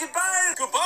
Goodbye. Goodbye.